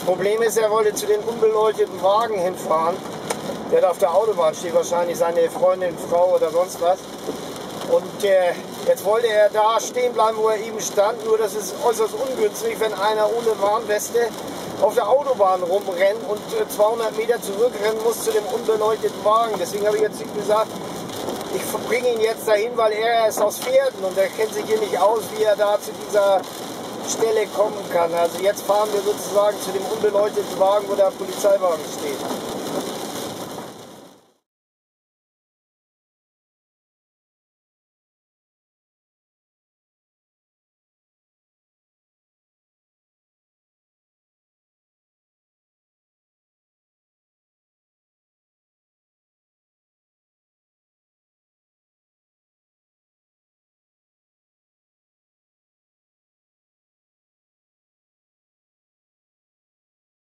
Problem ist, er wollte zu den unbeleuchteten Wagen hinfahren. Der da auf der Autobahn steht, wahrscheinlich seine Freundin, Frau oder sonst was. Und äh, jetzt wollte er da stehen bleiben, wo er eben stand. Nur das ist äußerst ungünstig, wenn einer ohne Warnweste auf der Autobahn rumrennt und äh, 200 Meter zurückrennen muss zu dem unbeleuchteten Wagen. Deswegen habe ich jetzt gesagt, ich bringe ihn jetzt dahin, weil er ist aus Pferden und er kennt sich hier nicht aus, wie er da zu dieser Stelle kommen kann. Also jetzt fahren wir sozusagen zu dem unbeleuchteten Wagen, wo der Polizeiwagen steht.